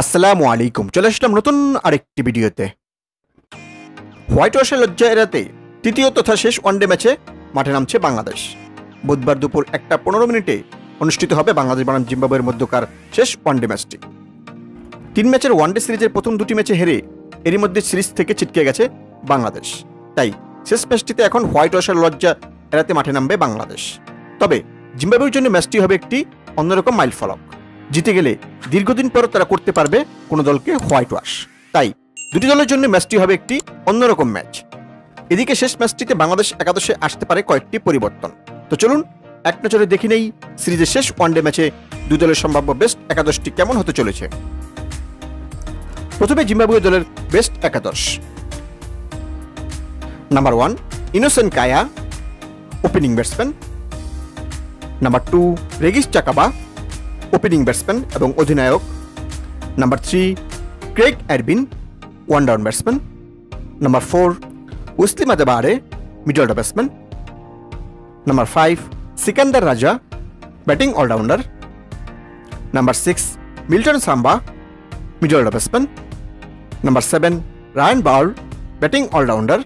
আসসালামু আলাইকুম। চলে আসলাম নতুন আরেকটি ভিডিওতে। হোয়াইট ওয়াশের লজ্জা এড়াতে তৃতীয় তথা শেষ ওয়ানডে ম্যাচে মাঠে নামছে বাংলাদেশ। বুধবার দুপুর একটা পনেরো মিনিটে অনুষ্ঠিত হবে বাংলাদেশ বনাম জিম্বাবুয়ের মধ্যকার শেষ ওয়ানডে ম্যাচটি। তিন ম্যাচের ওয়ানডে সিরিজের প্রথম দুটি ম্যাচে হেরে এরই মধ্যে সিরিজ থেকে ছিটকে গেছে বাংলাদেশ। তাই শেষ ম্যাচটিতে এখন হোয়াইট ওয়াশের লজ্জা এড়াতে মাঠে নামবে বাংলাদেশ। তবে জিম্বাবুয়ের জন্য ম্যাচটি হবে একটি অন্যরকম মাইল ফলক জিতে গেলে দীর্ঘদিন পর তারা করতে পারবে কোনো দলকে হোয়াইট ওয়াশ। তাই দুটি দলের জন্য ম্যাচটি হবে একটি অন্যরকম ম্যাচ। এদিকে শেষ ম্যাচটিতে বাংলাদেশ একাদশে আসতে পারে কয়েকটি পরিবর্তন। তো চলুন, এক নজরে দেখি নেই সিরিজের শেষ ওয়ানডে ম্যাচে দুই দলের সম্ভাব্য বেস্ট একাদশটি কেমন হতে চলেছে। প্রথমে জিম্বাবুয়ে দলের বেস্ট একাদশ। Number one, Innocent Kaia, opening batsman. Number two, Regis Chakabva opening batsman এবং অধিনায়ক number three Craig অ্যাডবিন one down batsman number four উসলিম আদেবারে middle order batsman number five Sikandar Raza batting allrounder number six Milton Shumba middle order batsman number seven Ryan Burl batting allrounder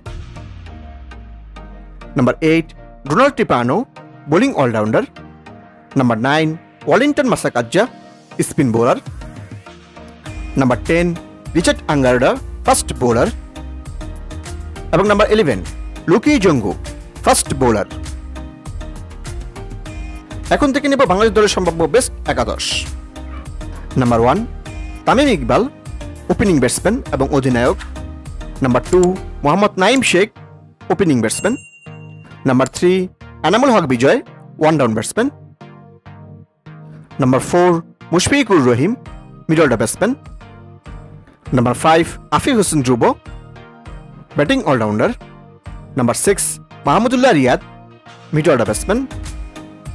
number eight Donald Tiripano bowling allrounder number nine Wellington Masakadza spin bowler number ten Richard Ngarava fast bowler এবং number eleven Luke Jongwe fast bowler এখন থেকে নেব বাংলাদেশ দলের সম্ভাব্য best একাদশ। Number one Tamim Iqbal opening batsman এবং অধিনায়ক। Number two Mohammad Naim Sheikh opening batsman number three Enamul Haque Bijoy one down batsman Number 4. Mushfiqur Rahim, middle batsman. Number 5. Afiq Hussain Drubo, batting all-rounder. Number 6. Mahamudullah Riyad, middle batsman.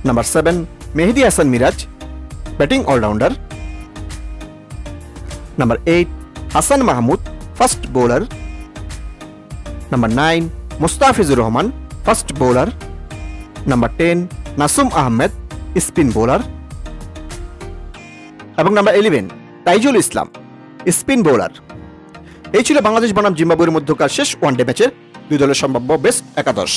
Number 7. Mehdi Hassan Miraj, batting all-rounder. Number 8. Hassan Mahmood, first bowler. Number 9. Mustafizur Rahman, first bowler. Number 10. Nasum Ahmed, spin bowler. এবং number eleven Taijul Islam, spin bowler. এই ছিল বাংলাদেশ বনাম জিম্বাবুয়ের মধ্যকার শেষ one day ম্যাচের দুই দলের সম্ভাব্য বেস্ট একাদশ।